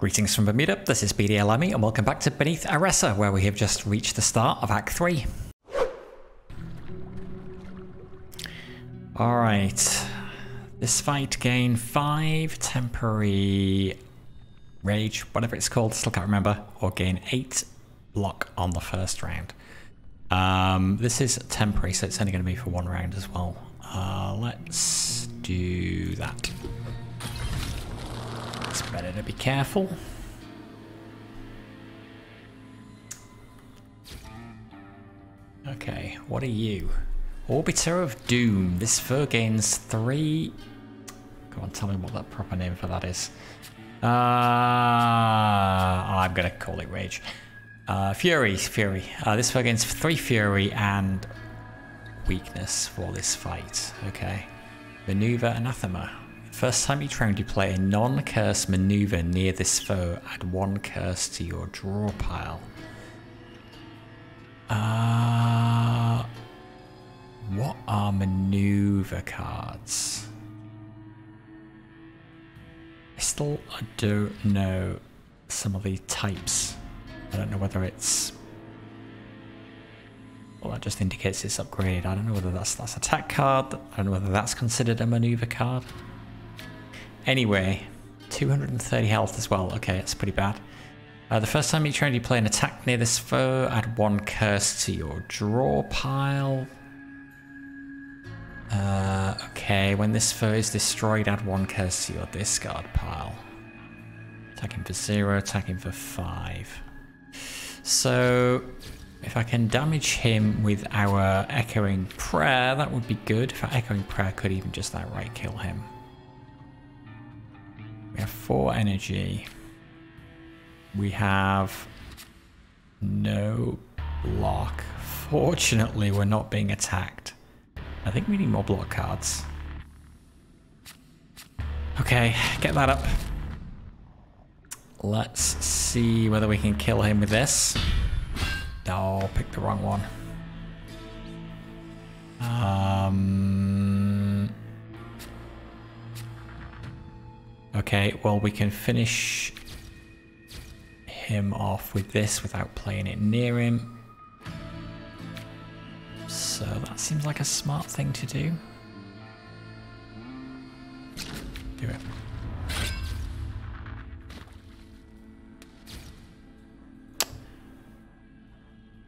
Greetings from Bermuda, this is BdaLimey and welcome back to Beneath Oresa where we have just reached the start of Act 3. Alright, this fight gained 5 temporary rage, whatever it's called, still can't remember, or gain 8 block on the first round. Um, this is temporary so it's only going to be for one round as well. Uh, let's do that. It's better to be careful. Okay, what are you? Orbiter of Doom. This fur gains three... Go on, tell me what that proper name for that is. Uh, I'm gonna call it Rage. Uh, Fury, Fury. Uh, this fur gains three Fury and weakness for this fight. Okay. Maneuver Anathema. First time you round you play a non-curse maneuver near this foe, add one curse to your draw pile. Uh, what are maneuver cards? I still don't know some of the types. I don't know whether it's well, that just indicates it's upgraded. I don't know whether that's that's attack card. I don't know whether that's considered a maneuver card. Anyway, 230 health as well. Okay, that's pretty bad. Uh, the first time each round you play an attack near this foe, add one curse to your draw pile. Uh, okay, when this foe is destroyed, add one curse to your discard pile. Attacking for zero, attacking for five. So, if I can damage him with our Echoing Prayer, that would be good. If our Echoing Prayer could even just outright kill him. We have four energy. We have no block. Fortunately, we're not being attacked. I think we need more block cards. Okay, get that up. Let's see whether we can kill him with this. Oh, pick the wrong one. Um... Okay, well we can finish him off with this without playing it near him. So that seems like a smart thing to do. Do it.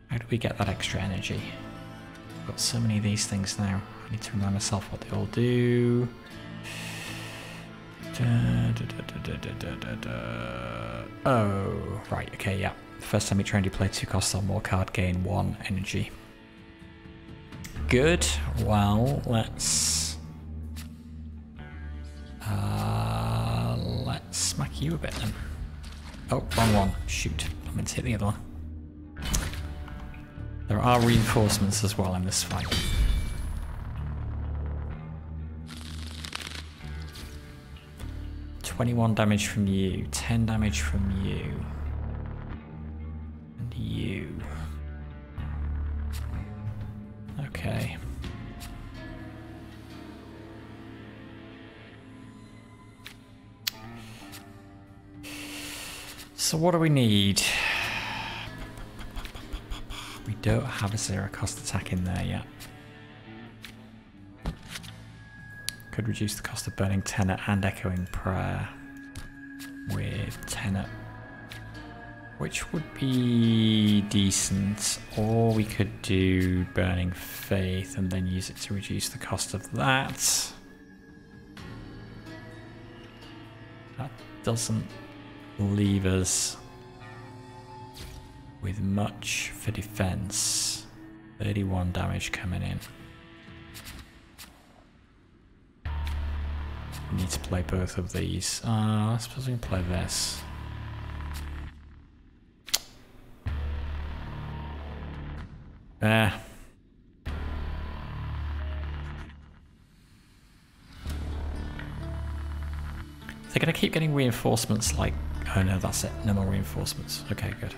How do we get that extra energy? I've got so many of these things now. I need to remind myself what they all do. Da, da, da, oh, right, okay, yeah. First time each round you play two costs or more card, gain one energy. Good. Well, let's... Uh, let's smack you a bit then. Oh, wrong one. Shoot. I meant to hit the other one. There are reinforcements as well in this fight. Twenty-one damage from you, ten damage from you, and you. Okay. So what do we need? We don't have a zero cost attack in there yet. Could reduce the cost of burning Tenet and Echoing Prayer with Tenet. Which would be decent. Or we could do Burning Faith and then use it to reduce the cost of that. That doesn't leave us with much for defense. 31 damage coming in. Need to play both of these. Uh, I suppose we can play this. There. They're gonna keep getting reinforcements like... Oh no, that's it. No more reinforcements. Okay, good.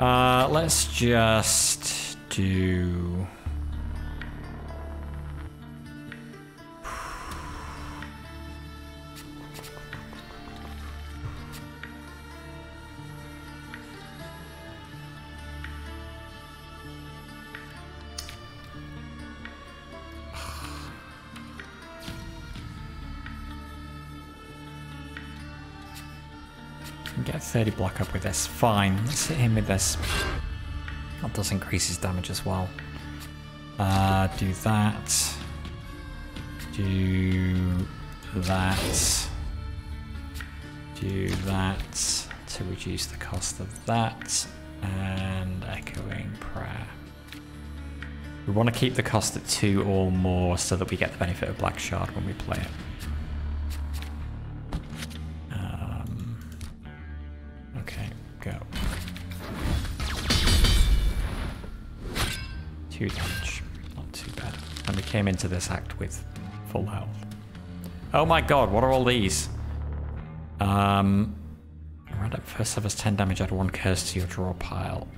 Uh, let's just do... 30 block up with this. Fine. Let's hit him with this. That does increase his damage as well. Uh, do that. Do that. Do that to reduce the cost of that. And echoing prayer. We want to keep the cost at two or more so that we get the benefit of Black Shard when we play it. Two damage, not too bad. And we came into this act with full health. Oh my god, what are all these? Um, random first suffers 10 damage, add one curse to your draw pile.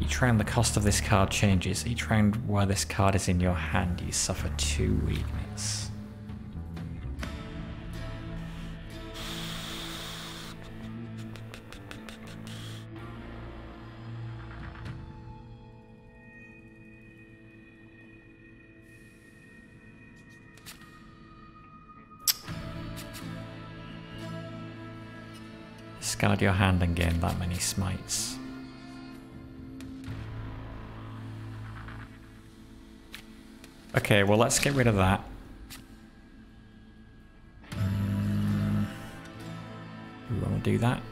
Each round the cost of this card changes. Each round while this card is in your hand, you suffer two weakness. Discard your hand and gain that many smites. Okay, well let's get rid of that. Mm, we want to do that.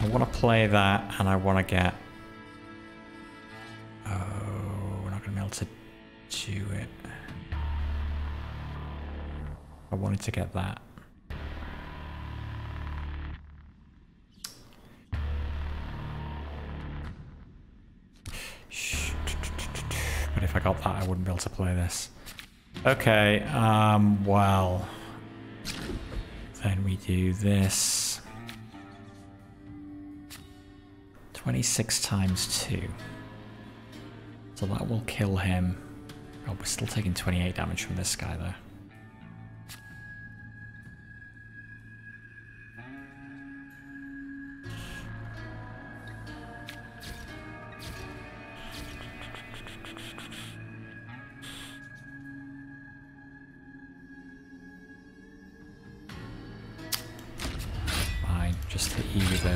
I want to play that and I want to get... Oh, we're not going to be able to do it. I wanted to get that. But if I got that, I wouldn't be able to play this. Okay, um, well... Then we do this. 26 times 2. So that will kill him. Oh, we're still taking 28 damage from this guy, though.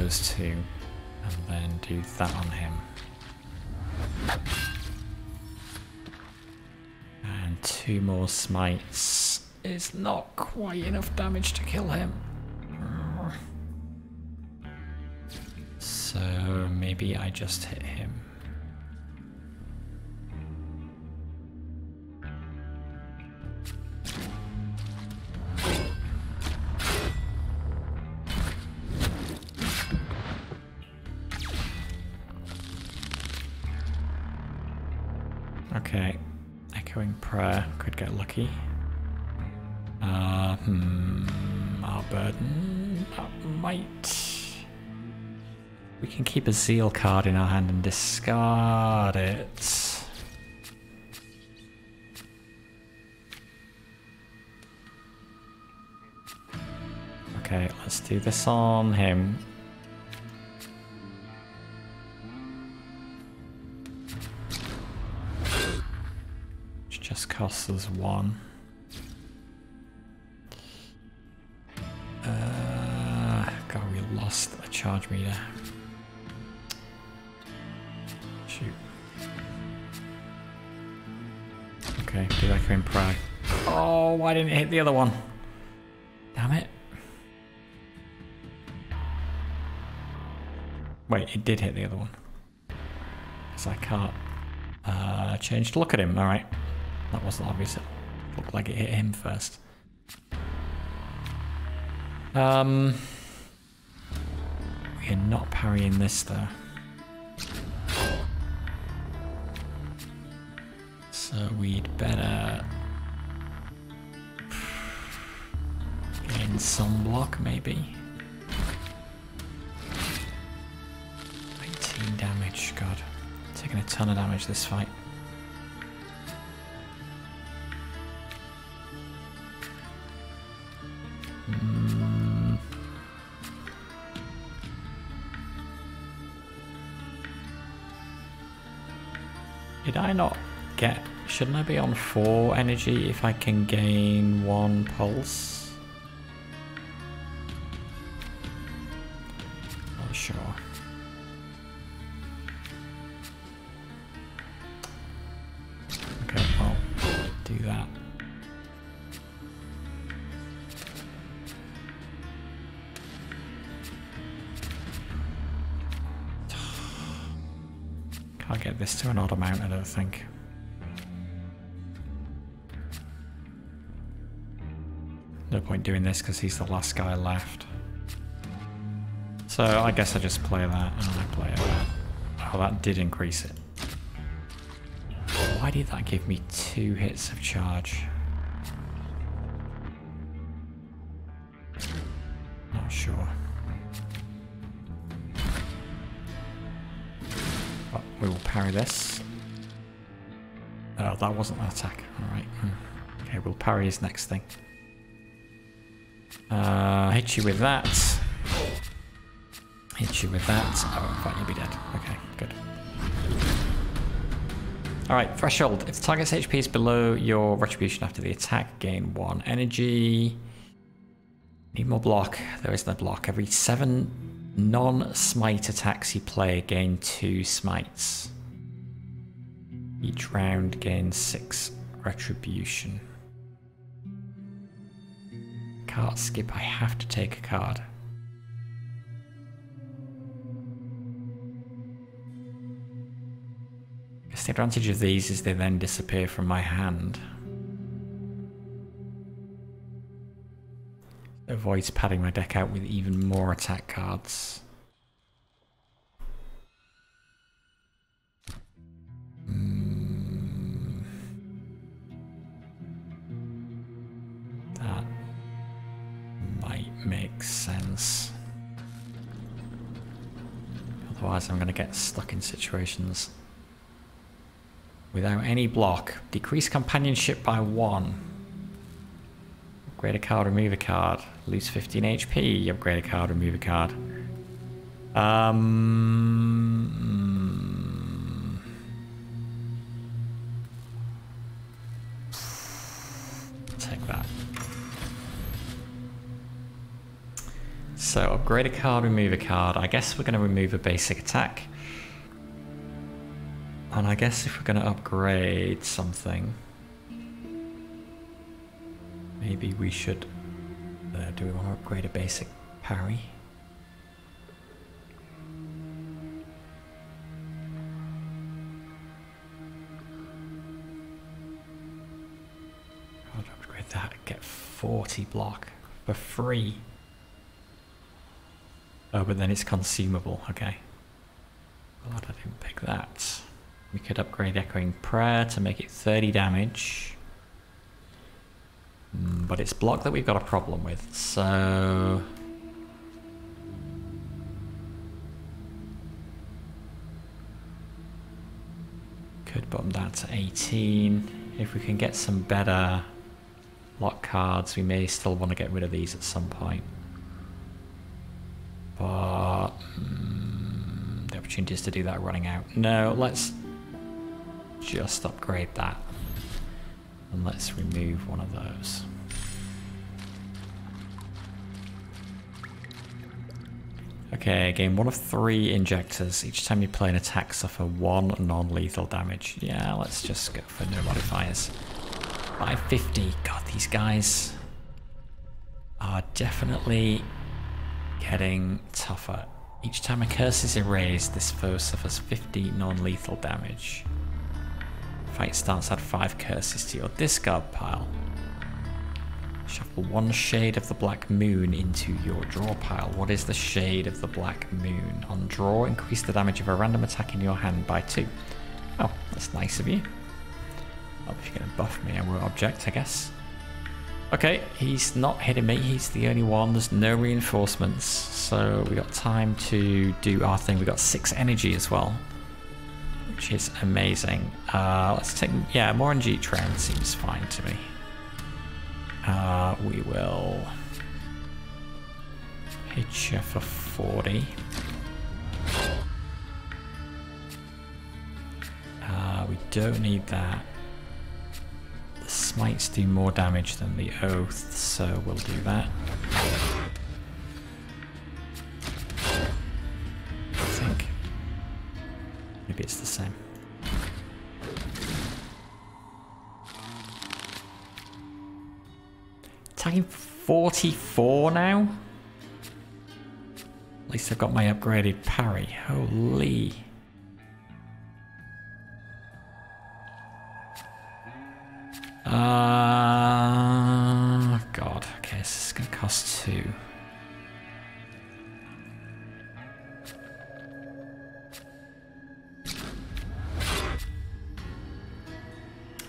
Two, and then do that on him. And two more smites is not quite enough damage to kill him. So maybe I just hit him. Lucky. Uh, hmm, our burden, that might... We can keep a Zeal card in our hand and discard it. Okay, let's do this on him. Costs us one. Uh, God, we lost a charge meter. Shoot. Okay, do I in Prague? Oh, why didn't it hit the other one? Damn it. Wait, it did hit the other one. Because I can't uh, change to look at him. Alright. That wasn't obvious. It looked like it hit him first. Um, we're not parrying this though. So we'd better gain some block maybe. 19 damage, god. Taking a ton of damage this fight. Shouldn't I be on 4 energy if I can gain 1 pulse? Not sure. Okay, well, do that. Get this to an odd amount, I don't think. No point doing this because he's the last guy left. So I guess I just play that and I play it. Oh, that did increase it. Why did that give me two hits of charge? Not sure. We will parry this. Oh, that wasn't an attack. Alright. Okay, we'll parry his next thing. Uh, hit you with that. Hit you with that. Oh, fine, you'll be dead. Okay, good. Alright, threshold. If the target's HP is below your retribution after the attack, gain one energy. Need more block. There is no block. Every seven non-smite attacks you play gain two smites. Each round gains six retribution. Card skip. I have to take a card. the advantage of these is they then disappear from my hand. Avoids padding my deck out with even more attack cards. Hmm. That might make sense. Otherwise I'm going to get stuck in situations without any block. Decrease companionship by one. Upgrade a card, remove a card. Lose 15 HP, upgrade a card, remove a card. Um, take that. So upgrade a card, remove a card. I guess we're going to remove a basic attack. And I guess if we're going to upgrade something, maybe we should... Uh, do we want to upgrade a basic parry? I'd upgrade that get 40 block for free. Oh, but then it's consumable, okay. Glad I didn't pick that. We could upgrade Echoing Prayer to make it 30 damage. But it's block that we've got a problem with, so... Could bump that to 18. If we can get some better lock cards, we may still want to get rid of these at some point. But... Mm, the opportunities to do that running out. No, let's just upgrade that. And let's remove one of those. Okay, again, one of three injectors. Each time you play an attack, suffer one non-lethal damage. Yeah, let's just go for no modifiers. 550. God, these guys are definitely getting tougher. Each time a curse is erased, this foe suffers 50 non-lethal damage. Fight starts, add five curses to your discard pile. Shuffle one shade of the black moon into your draw pile. What is the shade of the black moon? On draw, increase the damage of a random attack in your hand by two. Oh, that's nice of you. Oh, if you're going to buff me, I won't object, I guess. Okay, he's not hitting me. He's the only one. There's no reinforcements. So we got time to do our thing. We got six energy as well which is amazing. Uh, let's take, yeah, more on G Trend seems fine to me. Uh, we will hit you for 40. Uh, we don't need that. The smites do more damage than the oath, so we'll do that. I think. Maybe it's the same. Attacking 44 now? At least I've got my upgraded parry. Holy. Uh, God. Okay, this is going to cost two.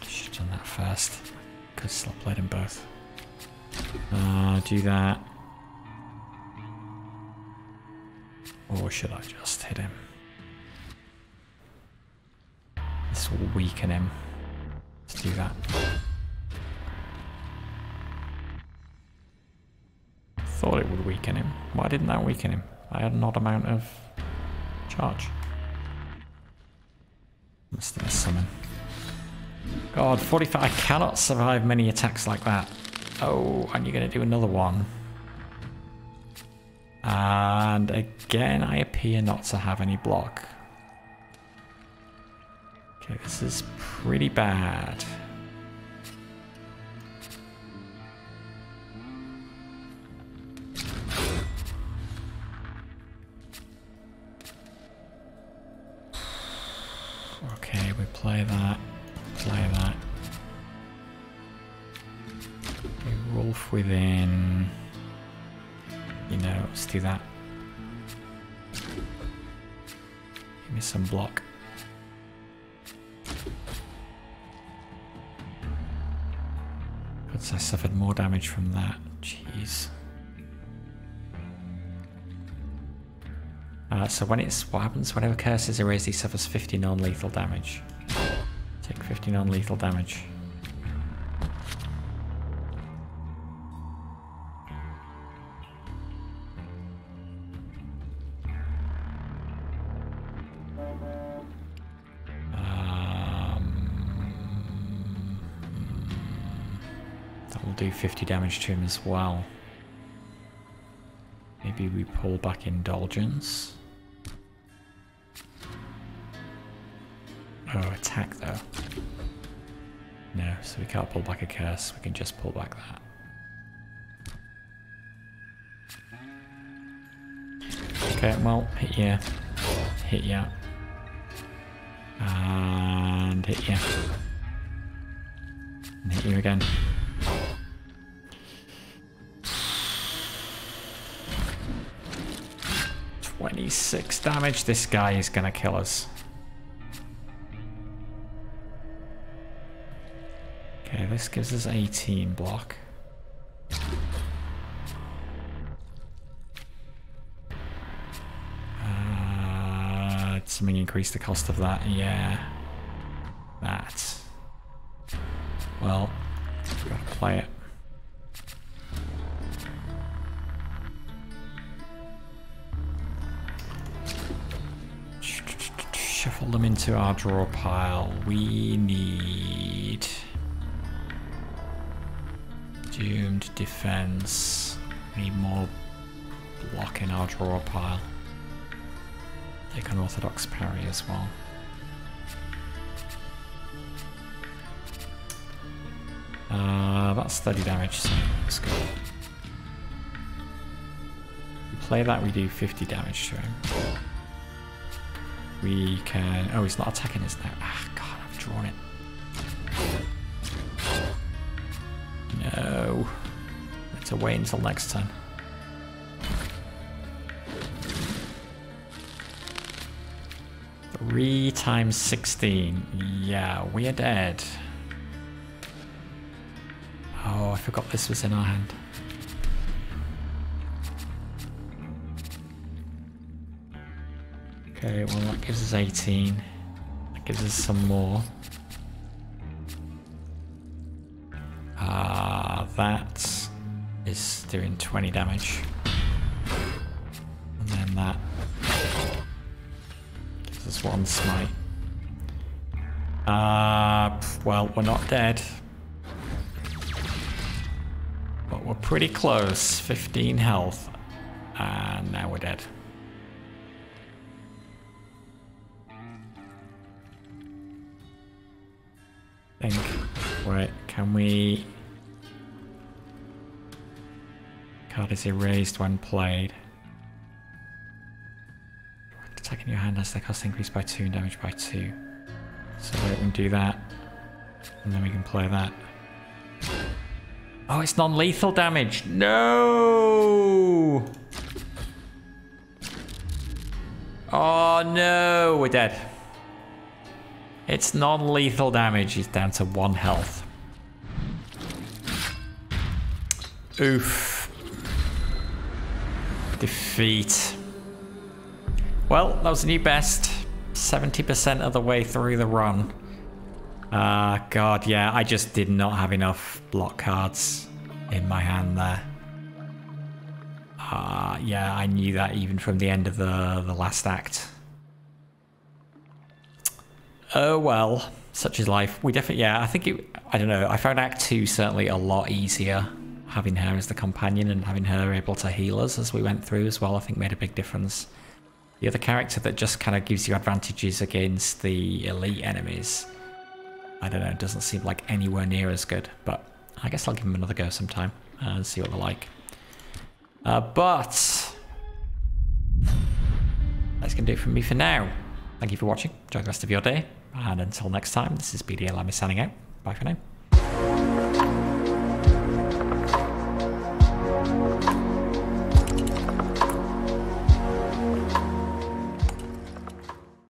Should have done that first. Could still played them both. Uh, do that. Or should I just hit him? This will weaken him. Let's do that. Thought it would weaken him. Why didn't that weaken him? I had an odd amount of charge. Must have summon. God, 45. I cannot survive many attacks like that. Oh, and you're going to do another one. And again, I appear not to have any block. Okay, this is pretty bad. Okay, we play that, do that. Give me some block. But I suffered more damage from that. Jeez. Uh, so when it's what happens whenever curses is erased, he suffers 50 non-lethal damage. Take 50 non-lethal damage. Do 50 damage to him as well. Maybe we pull back Indulgence. Oh, attack though. No, so we can't pull back a curse, we can just pull back that. Okay, well, hit you. Hit you. And hit you. And hit you again. Twenty-six damage. This guy is gonna kill us. Okay, this gives us 18 block. Uh, something increase the cost of that? Yeah. That. Well, we gotta play it. Into our draw pile. We need doomed defense. We need more block in our draw pile. Take an orthodox parry as well. Uh, that's 30 damage, so let's go. We play that, we do 50 damage to him. We can... Oh, he's not attacking us now. Ah, God, I've drawn it. No. Let's wait until next time. Three times 16. Yeah, we're dead. Oh, I forgot this was in our hand. Okay, well that gives us 18. That gives us some more. Ah, uh, that is doing 20 damage. And then that gives us one smite. Uh, well, we're not dead. But we're pretty close. 15 health. And now we're dead. Can we... Card is erased when played. Attack in your hand has the cost increased by 2 and damage by 2. So we can do that. And then we can play that. Oh, it's non-lethal damage. No! Oh no, we're dead. It's non-lethal damage. He's down to one health. Oof. Defeat. Well, that was a new best. 70% of the way through the run. Ah, uh, God, yeah, I just did not have enough block cards in my hand there. Ah, uh, yeah, I knew that even from the end of the, the last act. Oh well, such is life. We definitely, yeah, I think it, I don't know, I found Act 2 certainly a lot easier. Having her as the companion and having her able to heal us as we went through as well, I think made a big difference. The other character that just kind of gives you advantages against the elite enemies, I don't know, doesn't seem like anywhere near as good, but I guess I'll give him another go sometime and see what they're like. Uh, but that's going to do it from me for now. Thank you for watching. Enjoy the rest of your day. And until next time, this is BdaLimey signing out. Bye for now.